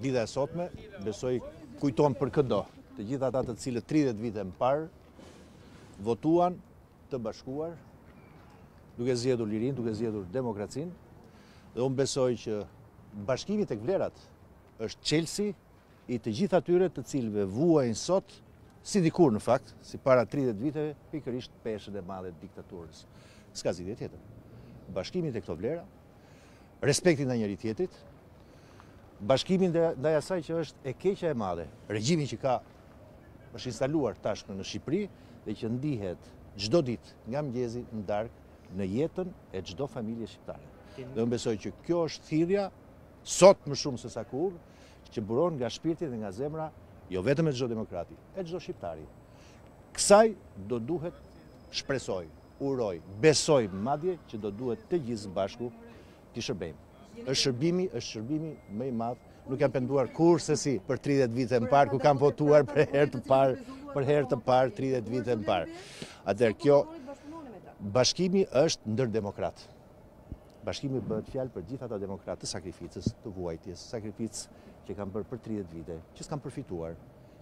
Dita e sotme, besoj kujton për këdo, të gjithë ata të cilët 30 vite më parë, votuan të bashkuar, duke zgjedhur lirinë, duke zgjedhur demokracinë, dhe unë besoj që bashkimi tek vlerat është çelësi I të gjithë atyre të cilëve vuajnë sot, si dikur në fakt, si para 30 viteve, pikërisht peshën e madhe të diktaturës. S'ka zgjidhje tjetër. Bashkimi te këto vlera, respekti ndaj njëri tjetrit, bashkimi ndaj asaj që është e keqja e madhe, regjimi që ka është instaluar tashmë në Shqipëri dhe që ndihet çdo ditë nga mëngjesi në darkë në jetën e çdo familjeje shqiptare. Dhe unë besoj që kjo është thirrja sot më shumë se sa kurrë që buron nga shpirti dhe nga zemra jo vetëm e çdo demokrati, e çdo shqiptari. Kësaj do duhet shpresoj, uroj, besoj madje që do duhet të gjithë së bashku t'i shërbejmë. Është shërbimi, është shërbimi më i madh. Nuk jam penduar kurrsesi për 30 vite më parë kur kam votuar për herë të parë, për herë të parë 30 vite më parë. Atëherë kjo bashkimi është ndër demokratë. Bashkimi bëhet fjalë për gjithë ata demokratë të sakrificës, të vuajtjes, sakrificë që kanë bërë për tridhjetë vite, që s'kanë përfituar,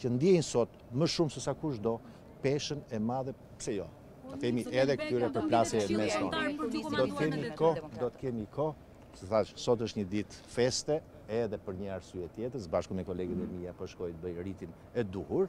që ndjejnë sot më shumë se sa kushdo peshën e madhe, pse jo, të themi edhe këtyre përplasjeve mes tonë. Do të kemi kohë, do të kemi kohë, siç thashë, sot është një ditë feste, edhe për një arsye tjetër, së bashku me kolegët e mi po shkoj të bëj ritin e duhur,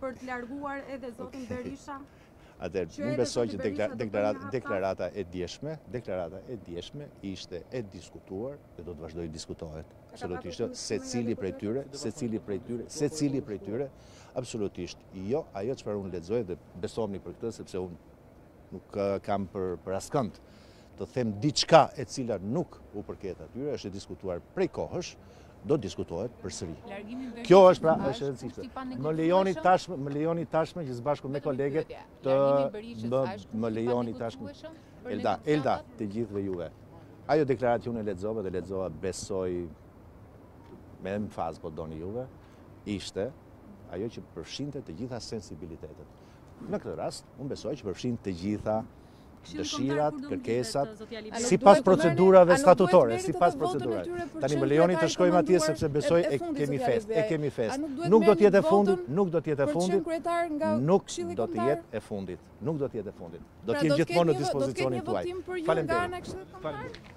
për të larguar edhe zotin Berisha? Atëherë, unë besoj që deklarata e djeshme, deklarata e djeshme ishte e diskutuar dhe do të vazhdojë diskutohet. Absolutisht, jo, secili prej tyre, secili prej tyre, secili prej tyre, absolutisht, jo, ajo çfarë unë lexoj dhe besomëni për këtë, sepse unë nuk kam për, për askënd të them diçka e cila nuk u përket atyre, është e diskutuar prej kohësh, do të diskutohet përsëri. Kjo është pra është e rëndësishme. Më lejoni tashmë, më lejoni tashmë që së bashku me kolegët të më, më lejoni tashmë. Elda, Elda, të gjithëve juve. Ajo deklaratë që unë e lexova dhe e lexova besoj me emfazë po të doni juve, ishte ajo që përfshinte të gjitha sensibilitetet. Në këtë rast, unë besoj që përfshin të gjitha dëshirat, kërkesat, sipas procedurave statutore, sipas procedurave. Tani më lejoni të shkojmë atje, sepse besoj e kemi festë, e kemi festë. Nuk do të jetë e fundit, nuk do të jetë e fundit, nuk do të jetë e fundit, nuk do të jetë e fundit. Do pra, të jetë gjithmonë në dispozicionin tuaj. Falem të e.